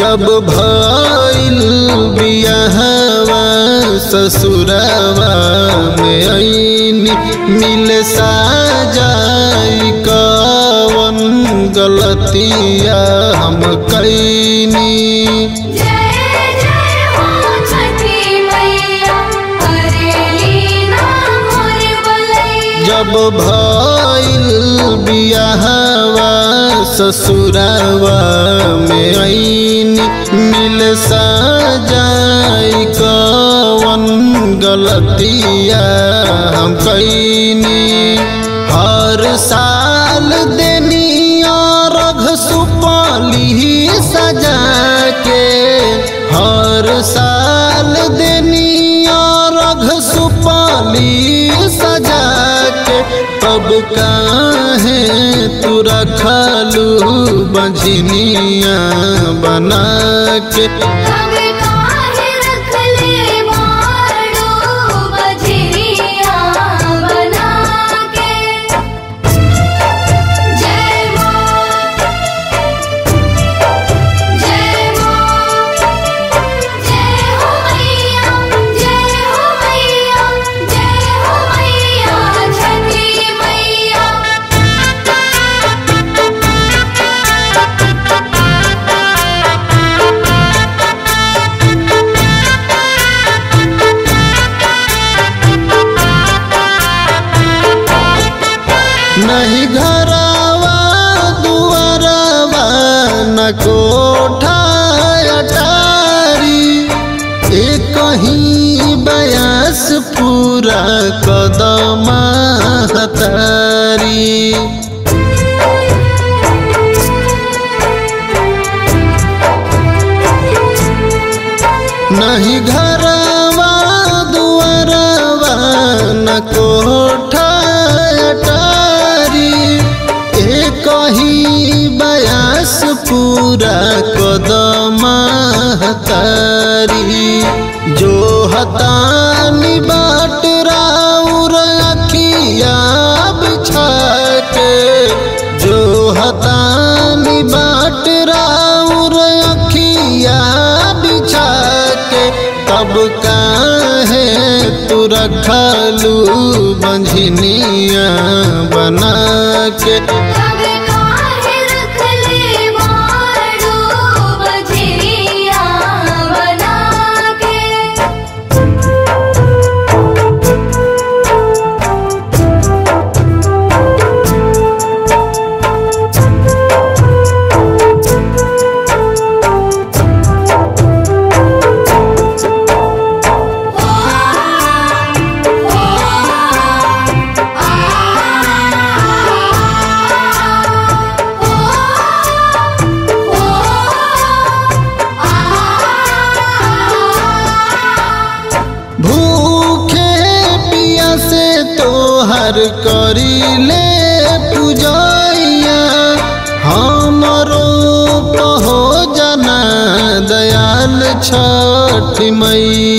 जब भइल बियाहवा ससुरवा में ऐनी मिल साजाई कवन गलतिया हम कैनी। जय जय भइल बियाहवा ससुरवा में ऐनी मिल साजाई कवन गलतिया हम कैनी हर साल तब है तू रखलू बझनिया बना के? नहीं घरवा दुआरवा न कोठा अटारी। एक ही बयास पूरा कदमा हतारी हतारी जो हतानी बाट राउर अखिया जो हतानी बाट राउर अखिया बिछा के तब काहे तू रखलू बंझनिया बना के तोहर करीले पूजाइया पहो जना दयाल छठ मैया।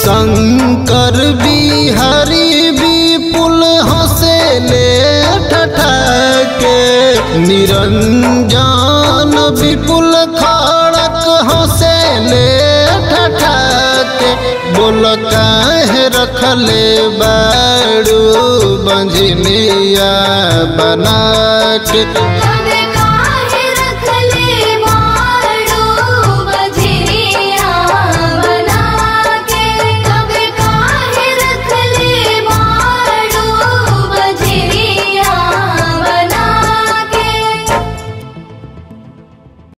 शंकर बिहारी विपुल हंसेले ठठा के निरंजन विपुल खड़क हंसेले ठठा के बोल काहे रखले बाड़ू बंझनिया बना के